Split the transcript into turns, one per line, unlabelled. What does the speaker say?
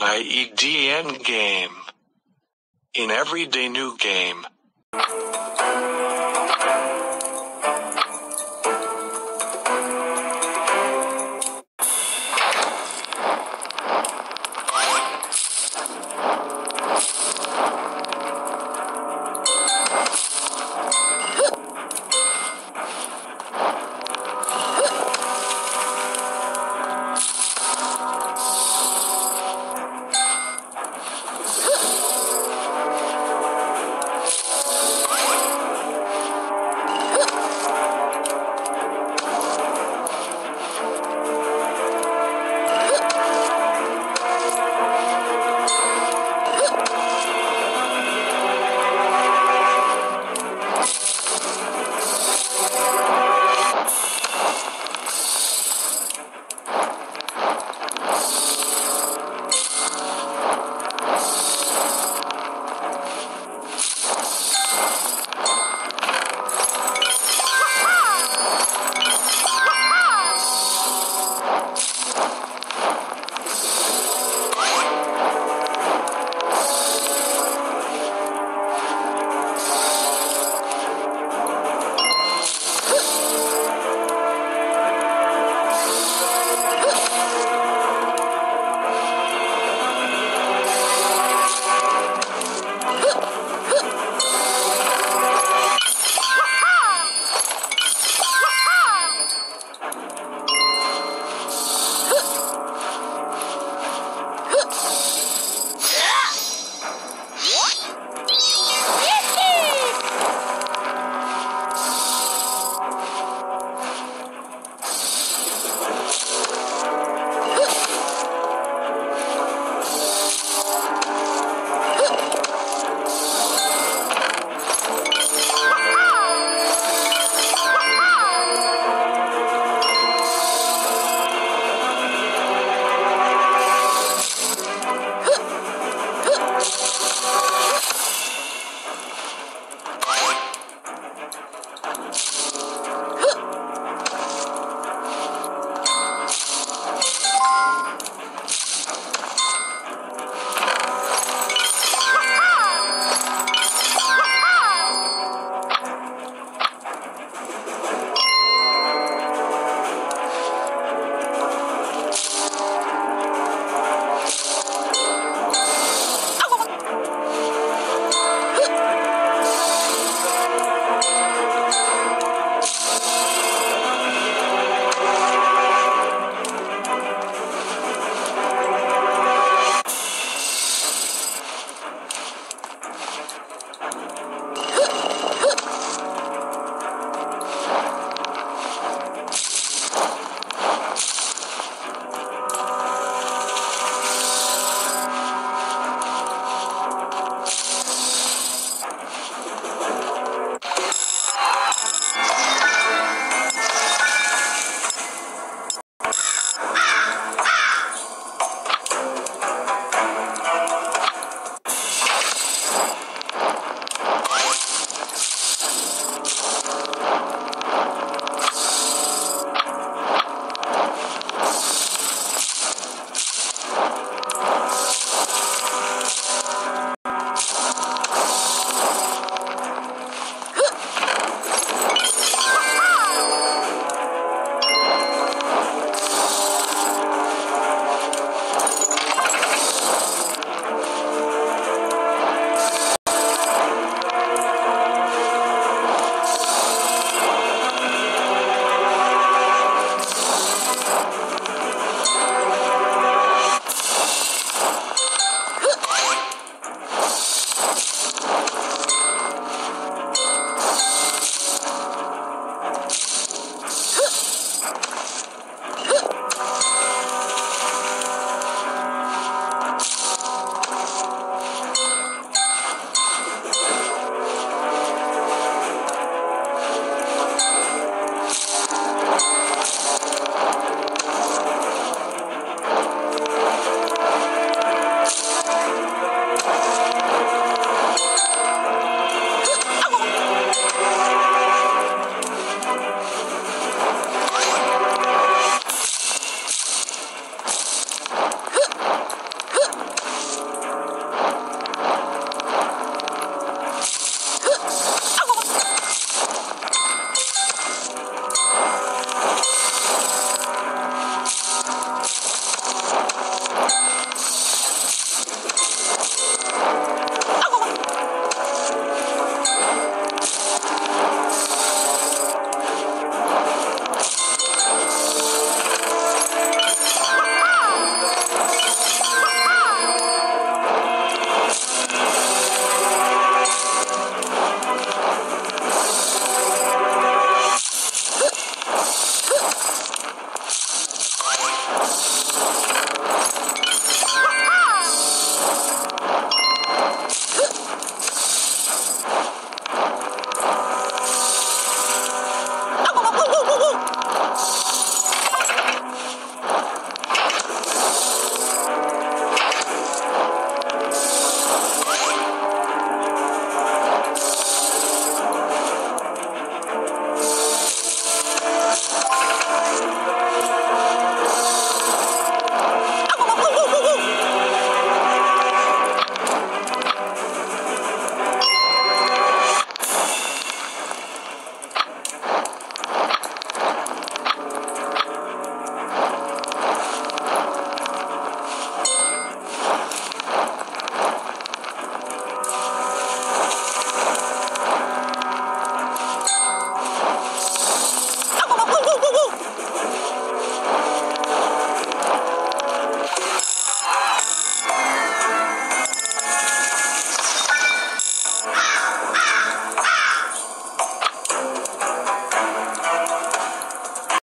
I E D N Endgame. In everyday new game.